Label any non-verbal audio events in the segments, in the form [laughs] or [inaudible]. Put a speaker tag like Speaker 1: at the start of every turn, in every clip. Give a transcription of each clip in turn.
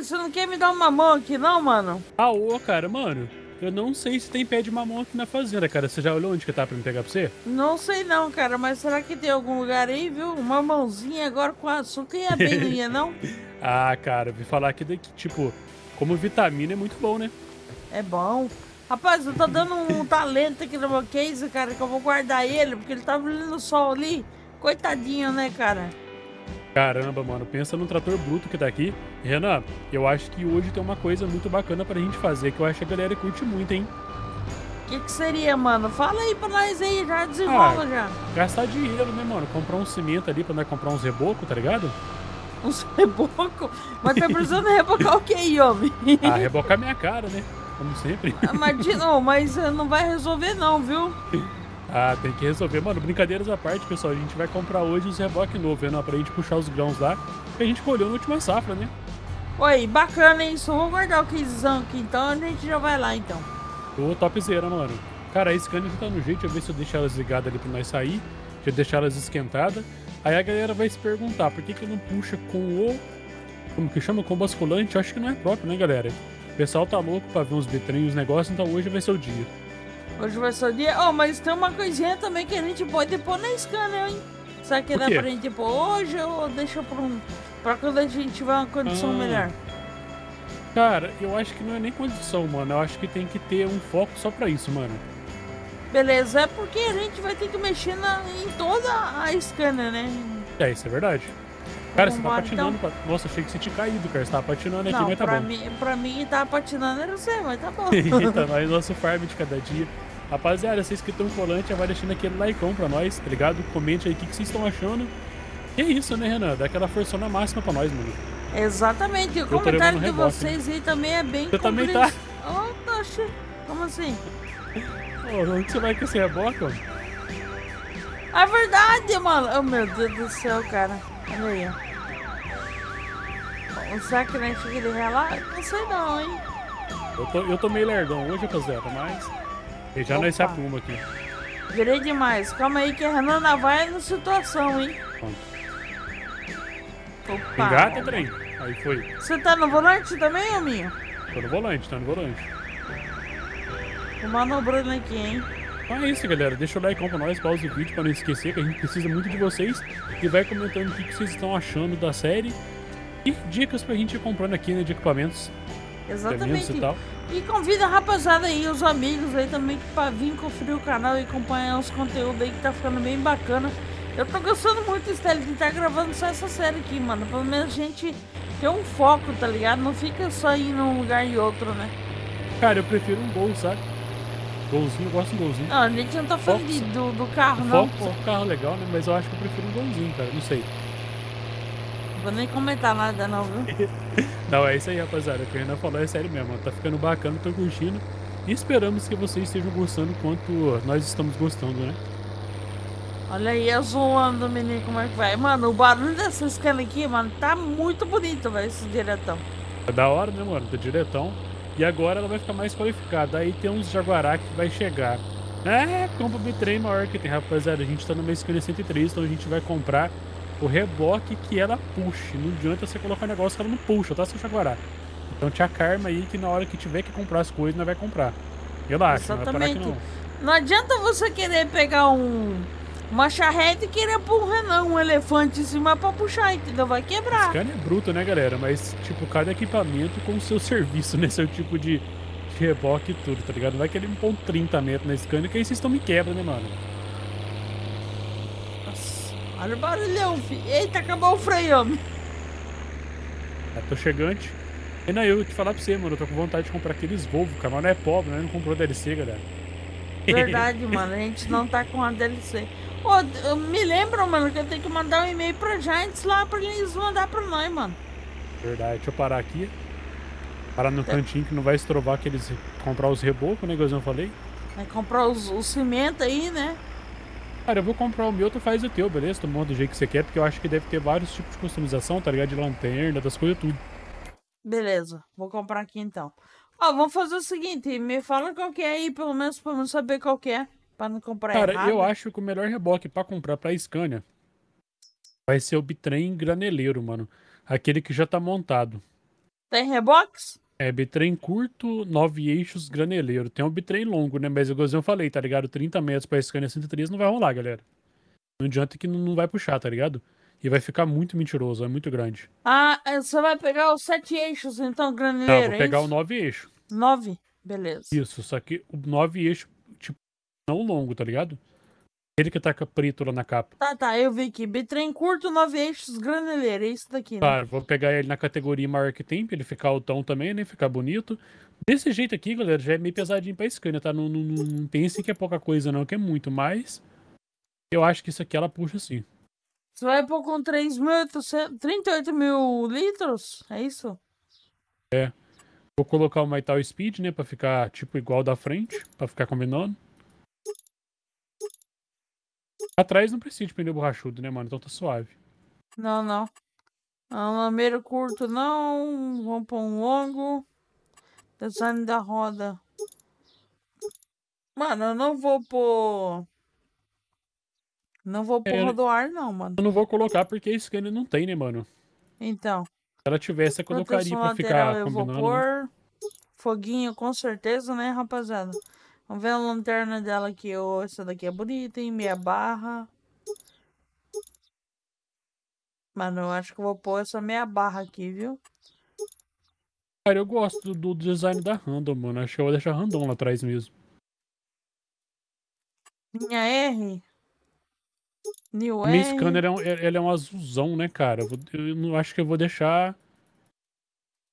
Speaker 1: Caralho, você não quer me dar uma mão aqui não, mano?
Speaker 2: Ah, ô, cara, mano. Eu não sei se tem pé de mamão aqui na fazenda, cara. Você já olhou onde que tá pra me pegar pra você?
Speaker 1: Não sei não, cara, mas será que tem algum lugar aí, viu? Uma mãozinha agora com açúcar ia bem, não [laughs]
Speaker 2: ah, cara, vi falar que daqui, tipo, como vitamina é muito bom, né?
Speaker 1: É bom. Rapaz, eu tô dando um talento aqui no meu case, cara, que eu vou guardar ele, porque ele tava ali no sol ali. Coitadinho, né, cara?
Speaker 2: Caramba, mano, pensa no trator bruto que tá aqui. Renan, eu acho que hoje tem uma coisa muito bacana pra gente fazer, que eu acho que a galera curte muito, hein?
Speaker 1: O que, que seria, mano? Fala aí pra nós aí, já desenrola ah, já.
Speaker 2: Gastar dinheiro, né, mano? Comprar um cimento ali pra nós comprar uns rebocos, tá ligado? [laughs]
Speaker 1: Uns rebocos? Mas tá precisando rebocar o que aí, homem? [laughs]
Speaker 2: Ah, rebocar minha cara, né? Como sempre.
Speaker 1: Ah, mas, não, mas eh, não vai resolver não, viu? [laughs]
Speaker 2: Ah, tem que resolver. Mano, brincadeiras à parte, pessoal. A gente vai comprar hoje os reboques novos, né? Pra gente puxar os grãos lá. Que a gente colheu na última safra, né?
Speaker 1: Oi, bacana, hein? Só vou guardar o quizão aqui, então a gente já vai lá, então.
Speaker 2: Tô topzera, mano. Cara, a Scania já tá no jeito. Deixa eu ver se eu deixo elas ligadas ali pra nós sair. Deixa eu deixar elas esquentadas. Aí a galera vai se perguntar, por que que não puxa com o... Como que chama? Com o basculante? Eu acho que não é próprio, né, galera? O pessoal tá louco pra ver uns vitrinhos, negócios, então hoje vai ser o dia.
Speaker 1: Hoje vai ser o dia. Oh, mas tem uma coisinha também que a gente pode pôr na scanner, hein? Será que dá pra gente pôr hoje ou deixa pra, um, pra quando a gente tiver uma condição ah. melhor?
Speaker 2: Cara, eu acho que não é nem condição, mano. Eu acho que tem que ter um foco só pra isso, mano.
Speaker 1: Beleza, é porque a gente vai ter que mexer na, em toda a scanner, né?
Speaker 2: É, isso é verdade. Cara, você tá patinando. Então... Nossa, achei que você tinha caído, cara. Você tava patinando aqui,
Speaker 1: não,
Speaker 2: mas tá
Speaker 1: pra
Speaker 2: bom.
Speaker 1: Mim, pra mim, tava patinando era você, mas tá bom. [laughs]
Speaker 2: Eita, [laughs] nós, nosso farm de cada dia. Rapaziada, vocês que estão colante, já vai deixando aquele likeão pra nós, tá ligado? Comente aí o que, que vocês estão achando. E é isso, né, Renan? Dá aquela forçona máxima pra nós, mano.
Speaker 1: Exatamente. O comentário de rebote, vocês né? aí também é bem
Speaker 2: Você também tá?
Speaker 1: Oh, oxe. Como assim?
Speaker 2: Oh, onde você vai com esse reboque, ó?
Speaker 1: É verdade, mano. Oh, meu Deus do céu, cara. Olha aí, ó. Será que nem fica de relar? Não sei não, hein?
Speaker 2: Eu tô, eu tô meio lerdão hoje, rapaziada, mas... E já Opa. nós sapuma aqui.
Speaker 1: Virei demais. Calma aí que a Renana vai na situação, hein?
Speaker 2: Opa. Engata, trem. Aí foi.
Speaker 1: Você tá no volante também, Ominho?
Speaker 2: Tô no volante, tá no volante.
Speaker 1: Tô manobrando aqui, hein?
Speaker 2: Então é isso, galera. Deixa o like pra nós, pausa o vídeo pra não esquecer que a gente precisa muito de vocês. E vai comentando o que vocês estão achando da série. E dicas pra gente ir comprando aqui, né, de equipamentos.
Speaker 1: Exatamente. E tal. E convida a rapaziada aí, os amigos aí também pra vir conferir o canal e acompanhar os conteúdos aí que tá ficando bem bacana. Eu tô gostando muito, Estelle, de estar tá gravando só essa série aqui, mano. Pelo menos a gente tem um foco, tá ligado? Não fica só indo um lugar e outro, né?
Speaker 2: Cara, eu prefiro um gol, sabe? Golzinho, eu gosto de golzinho.
Speaker 1: Não, a gente não tá falando de, do, do carro, não,
Speaker 2: pô. É um carro legal, né? Mas eu acho que eu prefiro um golzinho, cara. Não sei.
Speaker 1: Vou nem comentar nada não, viu? [laughs] [laughs]
Speaker 2: não, é isso aí, rapaziada. O que a Renan falou é sério mesmo. Tá ficando bacana, tô curtindo. E esperamos que vocês estejam gostando quanto nós estamos gostando, né?
Speaker 1: Olha aí, a zoando, menino, como é que vai. Mano, o barulho dessa escala aqui, mano, tá muito bonito, velho, esse diretão.
Speaker 2: É da hora, né, mano? Do diretão. E agora ela vai ficar mais qualificada. Aí tem uns Jaguará que vai chegar. É, compra o bitrem maior que tem, rapaziada. A gente tá numa escala 103, então a gente vai comprar o reboque que ela puxe. Não adianta você colocar um negócio que ela não puxa, tá, seu Jaguará? Então te acarma aí que na hora que tiver que comprar as coisas, não vai comprar. Relaxa,
Speaker 1: Exatamente.
Speaker 2: não vai
Speaker 1: não. Não adianta você querer pegar um uma charrete e querer pôr um elefante em cima pra puxar, entendeu? Vai quebrar.
Speaker 2: Esse cara é bruto, né, galera? Mas, tipo, cada equipamento com o seu serviço, né? [laughs] Seu tipo de, de reboque e tudo, tá ligado? Não vai querer me pôr 30 metros na Scania, que aí vocês estão me quebra, né, mano?
Speaker 1: Olha o barulhão, filho. Eita, acabou o freio, homem.
Speaker 2: Já tô chegante. E não, eu te falar pra você, mano, eu tô com vontade de comprar aqueles Volvo, cara, mas não é pobre, né? Não comprou DLC, galera.
Speaker 1: Verdade, [laughs] mano, a gente não tá com a DLC. Ô, me lembra, mano, que eu tenho que mandar um e-mail pra Giants lá pra eles mandar pra nós, mano.
Speaker 2: Verdade, deixa eu parar aqui. Parar no é. cantinho que não vai estrovar aqueles. comprar os rebocos, né, igual eu falei.
Speaker 1: Vai comprar os, o cimento aí, né?
Speaker 2: Cara, eu vou comprar o meu, tu faz o teu, beleza? Tu monta do jeito que você quer, porque eu acho que deve ter vários tipos de customização, tá ligado? De lanterna, das coisas tudo.
Speaker 1: Beleza, vou comprar aqui então. Ó, vamos fazer o seguinte, me fala qual que é aí, pelo menos pra eu saber qual que é, pra não comprar
Speaker 2: Cara,
Speaker 1: errado.
Speaker 2: eu acho que o melhor reboque pra comprar pra Scania vai ser o bitrem graneleiro, mano. Aquele que já tá montado.
Speaker 1: Tem rebox?
Speaker 2: É, bitrem curto, 9 eixos, graneleiro. Tem um bitrem longo, né? Mas igual eu falei, tá ligado? 30 metros pra Scania 103 não vai rolar, galera. Não adianta que não vai puxar, tá ligado? E vai ficar muito mentiroso, é muito grande.
Speaker 1: Ah, é, você vai pegar os sete eixos, então, graneleiro,
Speaker 2: Não, vou
Speaker 1: é
Speaker 2: pegar
Speaker 1: isso?
Speaker 2: o 9 eixo.
Speaker 1: Nove? Beleza.
Speaker 2: Isso, só que o 9 eixo, tipo, não longo, tá ligado? Ele que taca preto lá na capa.
Speaker 1: Tá, tá, eu vi aqui. Bitrem curto, nove eixos, graneleiro. É isso daqui, né?
Speaker 2: Claro, vou pegar ele na categoria maior que tem, pra ele ficar altão também, né? Ficar bonito. Desse jeito aqui, galera, já é meio pesadinho pra Scania, tá? Não, não, não, não pense que é pouca coisa, não, que é muito, mas eu acho que isso aqui ela puxa sim.
Speaker 1: Você vai pôr com 3.800 38 mil litros? É isso?
Speaker 2: Vou colocar o Maital Speed, né? Pra ficar, tipo, igual da frente, pra ficar combinando. Atrás não precisa de pneu borrachudo, né, mano? Então tá suave.
Speaker 1: Não, não. Um lameiro curto, não. Vamos pôr um longo. Design da roda. Mano, eu não vou pôr. Não vou pôr
Speaker 2: É,
Speaker 1: rodoar, não, mano.
Speaker 2: Eu não vou colocar porque Scania não tem, né, mano?
Speaker 1: Então.
Speaker 2: Se ela tivesse, eu colocaria pra
Speaker 1: lateral
Speaker 2: ficar
Speaker 1: eu vou
Speaker 2: combinando. né?
Speaker 1: pôr. Foguinho, com certeza, né, rapaziada? Vamos ver a lanterna dela aqui. ó. Essa daqui é bonita, hein? Meia barra. Mano, eu acho que eu vou pôr essa meia barra aqui, viu?
Speaker 2: Cara, eu gosto do, do design da Random, mano. Acho que eu vou deixar Random lá atrás mesmo.
Speaker 1: Linha R. New
Speaker 2: minha
Speaker 1: R.
Speaker 2: Scanner é um, é- ela é um azulzão, né, cara? Eu, não acho que eu vou deixar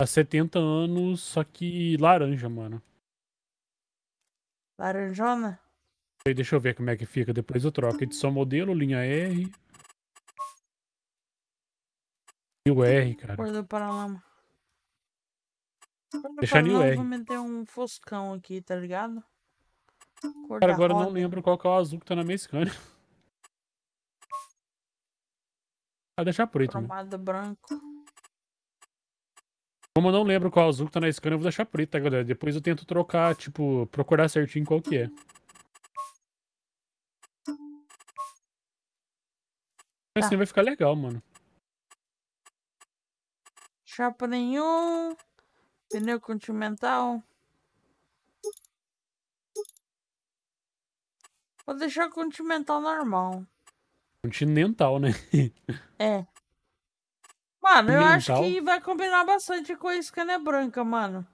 Speaker 2: a 70 anos, só que laranja, mano.
Speaker 1: Laranjona?
Speaker 2: Aí, Deixa eu ver como é que fica, depois eu troco. Edição modelo, linha R. E o R, cara.
Speaker 1: Cor do Paralama. Cor do
Speaker 2: Deixa New R.
Speaker 1: Vou meter um foscão aqui, tá ligado? Cor
Speaker 2: Cara, agora eu não lembro qual que é o azul que tá na minha Scanner. Ah, [laughs] deixar preto, mano.
Speaker 1: Cromado branco.
Speaker 2: Como eu não lembro qual azul que tá na Scanner, eu vou deixar preto, tá, galera? Depois eu tento trocar, tipo, procurar certinho qual que é.
Speaker 1: Tá.
Speaker 2: Assim vai ficar legal, mano.
Speaker 1: Chapa nenhum. Pneu continental. Vou deixar continental normal.
Speaker 2: Continental, né? [laughs]
Speaker 1: É. Mano, eu acho
Speaker 2: Continental?
Speaker 1: que vai combinar bastante com a Scania branca, mano.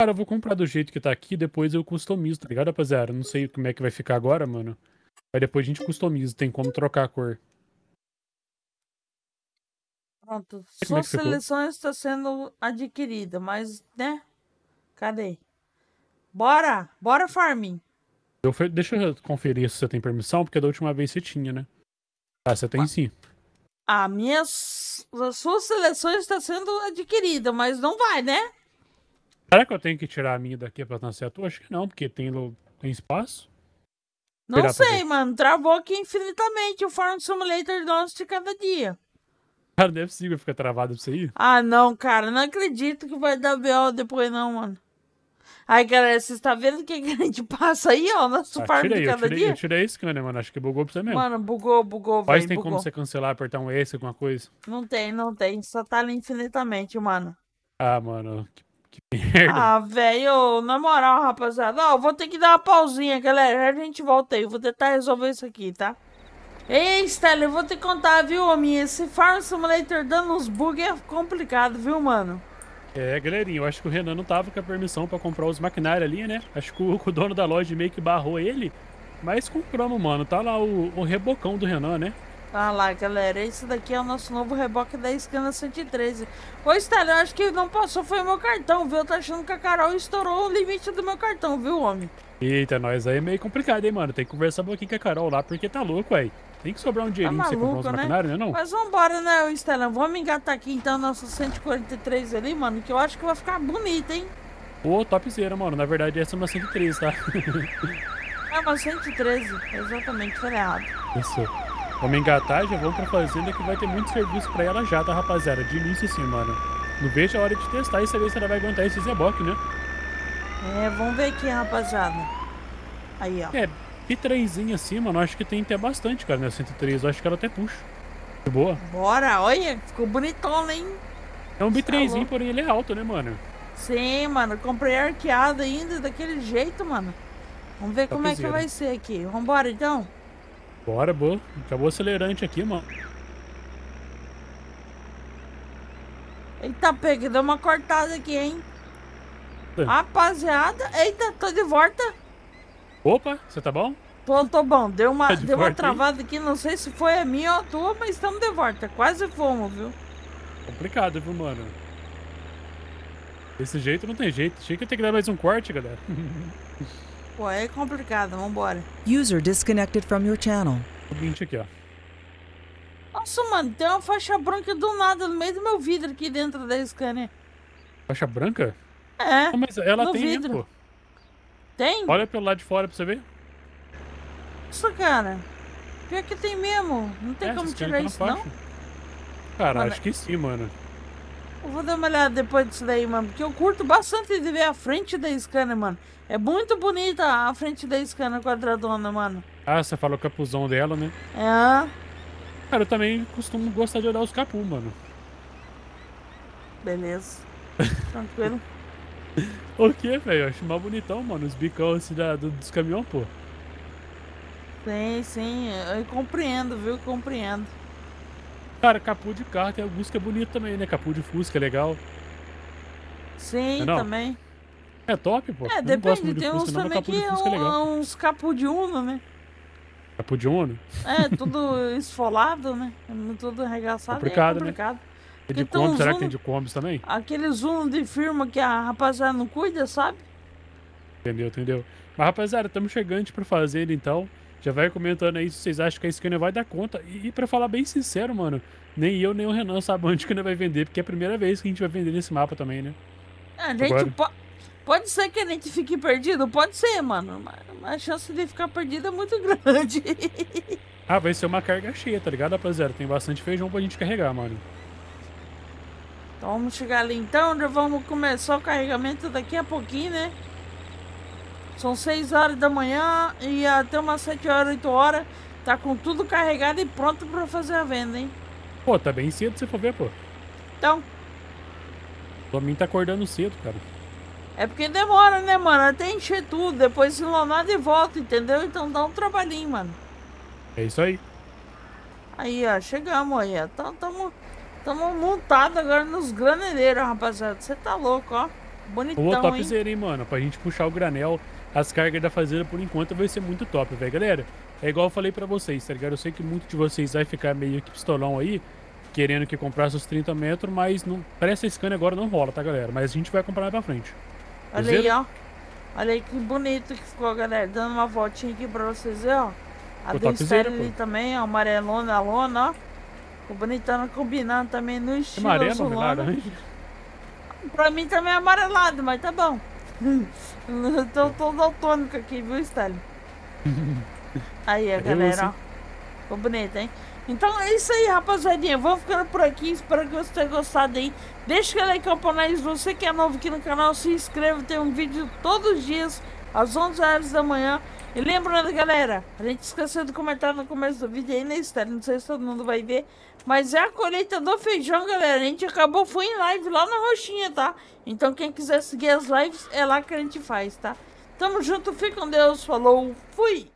Speaker 2: Cara, eu vou comprar do jeito que tá aqui, depois eu customizo, tá ligado, rapaziada? Não sei como é que vai ficar agora, mano. Aí depois a gente customiza, tem como trocar a cor.
Speaker 1: Pronto.
Speaker 2: Como é
Speaker 1: Sua
Speaker 2: que ficou?
Speaker 1: seleção está sendo adquirida, mas, né? Cadê? Bora! Bora, Farming!
Speaker 2: Eu Deixa eu conferir se você tem permissão, porque da última vez você tinha, né? Ah, você tem sim.
Speaker 1: A minha. A sua seleção está sendo adquirida, mas não vai, né?
Speaker 2: Será que eu tenho que tirar a minha daqui pra nascer a tua? Acho que não, porque tem, tem espaço.
Speaker 1: Não
Speaker 2: pra
Speaker 1: sei, mano. Travou aqui infinitamente o Farm Simulator nosso de cada dia.
Speaker 2: Cara, não é possível ficar travado pra você ir.
Speaker 1: Ah, não, cara. Não acredito que vai dar BO depois, não, mano. Aí, galera, vocês estão vendo o que a gente passa aí, ó? Nosso
Speaker 2: Ah,
Speaker 1: farm de
Speaker 2: eu
Speaker 1: cada
Speaker 2: tirei,
Speaker 1: dia?
Speaker 2: eu tirei a scanner, mano. Acho que bugou pra você mesmo.
Speaker 1: Mano, bugou, bugou,
Speaker 2: Mas
Speaker 1: velho.
Speaker 2: tem
Speaker 1: Bugou.
Speaker 2: como você cancelar, apertar um S, alguma coisa?
Speaker 1: Não tem, não tem. Só tá ali infinitamente, mano.
Speaker 2: Ah, mano, que, que merda.
Speaker 1: Ah, velho, na moral, rapaziada. Ó, vou ter que dar uma pausinha, galera. A gente volta aí. Vou tentar resolver isso aqui, tá? Ei, Stella, eu vou te contar, viu, homem? Esse Farm Simulator dando uns bugs é complicado, viu, mano?
Speaker 2: É, galerinha, eu acho que o Renan não tava com a permissão pra comprar os maquinários ali, né? Acho que o, [laughs] o dono da loja meio que barrou ele. Mas compramos, mano. Tá lá o, o rebocão do Renan, né?
Speaker 1: Ah lá, galera, esse daqui é o nosso novo reboque da Scana 113. Ô, Stella, eu acho que não passou foi o meu cartão, viu? Eu tô achando que a Carol estourou o limite do meu cartão, viu, homem?
Speaker 2: Eita, nós aí é meio complicado, hein, mano? Tem que conversar um pouquinho com a Carol lá, porque tá louco, aí. Tem que sobrar um dinheirinho pra você comprar uns
Speaker 1: né?
Speaker 2: maquinários, né? Não?
Speaker 1: Mas vambora, né, Stella? Vamos engatar aqui então nosso 143 ali, mano, que eu acho que vai ficar bonito, hein?
Speaker 2: Ô, topzera, mano. Na verdade, essa é uma 103, tá? [laughs]
Speaker 1: É uma 113, exatamente, errado.
Speaker 2: Isso. Vamos engatar, já vamos pra fazenda que vai ter muito serviço pra ela já, tá, rapaziada? De início assim, mano. Não vejo a hora de testar e saber se ela vai aguentar esse Zebock, né?
Speaker 1: É, vamos ver aqui, rapaziada. Aí, ó.
Speaker 2: É, P3zinho assim, mano, acho que tem até bastante, cara, né? 103, eu acho que ela até puxa. De boa.
Speaker 1: Bora, olha, ficou bonitona, hein?
Speaker 2: É um B3zinho, porém ele é alto, né, mano?
Speaker 1: Sim, mano. Comprei arqueado ainda daquele jeito, mano. Vamos ver como é que vai ser aqui. Vambora, então?
Speaker 2: Bora, boa. Acabou o acelerante aqui, mano.
Speaker 1: Eita, pega, deu uma cortada aqui, hein? É. Rapaziada, eita, tô de volta.
Speaker 2: Opa, você tá bom?
Speaker 1: Tô, tô bom. Deu uma, tá deu uma travada aqui, não sei se foi a minha ou a tua, mas estamos de volta. Quase fomos, viu?
Speaker 2: Complicado, viu, mano? Desse jeito não tem jeito. Achei que ia ter que dar mais um corte, galera. [laughs]
Speaker 1: Pô, é complicado, vambora.
Speaker 3: User disconnected from your channel.
Speaker 2: O 20 aqui, ó.
Speaker 1: Nossa, mano, tem uma faixa branca do nada no meio do meu vidro aqui dentro da scanner.
Speaker 2: Faixa branca?
Speaker 1: É.
Speaker 2: Não, mas ela tem vidro. Mesmo, pô.
Speaker 1: Tem?
Speaker 2: Olha pelo lado de fora pra você ver.
Speaker 1: Nossa, cara. Pior que tem mesmo. Não tem é, como tirar isso, não?
Speaker 2: Cara, mano, acho que sim, mano.
Speaker 1: Eu vou dar uma olhada depois disso daí, mano. Porque eu curto bastante de ver a frente da scanner, mano. É muito bonita a frente da scanner quadradona, mano.
Speaker 2: Ah, você falou o capuzão dela, né?
Speaker 1: É.
Speaker 2: Cara, eu também costumo gostar de olhar os capuz, mano.
Speaker 1: Beleza. [laughs] Tranquilo.
Speaker 2: O que, velho? Acho mal bonitão, mano. Os bicão assim da, do, dos caminhões, pô.
Speaker 1: Sim, sim. Eu compreendo, viu? Compreendo.
Speaker 2: Cara, capô de carro tem alguns que é bonito também, né? Capô de Fusca é legal.
Speaker 1: Sim, é também.
Speaker 2: É top, pô.
Speaker 1: É, depende. Tem uns também que é, é uns capô de Uno, né?
Speaker 2: Capô de Uno?
Speaker 1: É, tudo [laughs] esfolado, né? Tudo arregaçado.
Speaker 2: Complicado,
Speaker 1: é complicado.
Speaker 2: Né? Tem de então, Kombi, será que tem de Kombi também?
Speaker 1: Aqueles Uno de firma que a rapaziada não cuida, sabe?
Speaker 2: Entendeu, entendeu. Mas, rapaziada, estamos chegando para fazer então. Já vai comentando aí se vocês acham que a Scanner vai dar conta. E, e pra falar bem sincero, mano, nem eu nem o Renan sabem onde que ele vai vender, porque é a primeira vez que a gente vai vender nesse mapa também, né?
Speaker 1: A gente po pode ser que a gente fique perdido? Pode ser, mano. Mas a chance de ficar perdido é muito [laughs] grande.
Speaker 2: ah, vai ser uma carga cheia, tá ligado, rapaziada? Tem bastante feijão pra gente carregar, mano.
Speaker 1: Então vamos chegar ali então, já vamos começar o carregamento daqui a pouquinho, né? São 6 horas da manhã e até umas 7 horas, 8 horas, tá com tudo carregado e pronto pra fazer a venda, hein?
Speaker 2: Pô, tá bem cedo se for ver, pô.
Speaker 1: Então.
Speaker 2: O mim tá acordando cedo, cara.
Speaker 1: É porque demora, né, mano? Até encher tudo, depois se nada e volta, entendeu? Então dá um trabalhinho, mano.
Speaker 2: É isso aí.
Speaker 1: Aí, ó, chegamos aí, ó. Tamo, tamo, tamo montado agora nos granelheiros, rapaziada. Você tá louco, ó. Bonitão, Pô,
Speaker 2: topzera, hein, mano? Pra gente puxar o granel as cargas da fazenda por enquanto vai ser muito top, velho. Galera, é igual eu falei pra vocês, tá ligado? Eu sei que muito de vocês vai ficar meio que pistolão aí, querendo que comprasse os 30 metros, mas não, para essa scan agora não rola, tá, galera? Mas a gente vai comprar mais pra frente.
Speaker 1: Olha aí, ó. Olha aí que bonito que ficou, galera. Dando uma voltinha aqui pra vocês verem, ó. A do ali também, ó. Amarelona, a lona, ó. Ficou bonitona, combinando também no estilo
Speaker 2: Amarelo, laranja.
Speaker 1: Pra mim também é amarelado, mas tá bom. [laughs] tô, tô daltônico aqui, viu, Stanley? [laughs] Aí, a galera, ó. Ficou bonito, hein? Então é isso aí, rapaziadinha. Vou ficando por aqui. Espero que você tenha gostado aí. Deixa o like para nós. Você que é novo aqui no canal, se inscreva. Tem um vídeo todos os dias, às 11 horas da manhã. E lembrando, galera, a gente esqueceu de comentar no começo do vídeo aí, né, Esther? Não sei se todo mundo vai ver. Mas é a colheita do feijão, galera. A gente acabou, foi em live lá na Roxinha, tá? Então quem quiser seguir as lives, é lá que a gente faz, tá? Tamo junto, fique com Deus, falou, fui!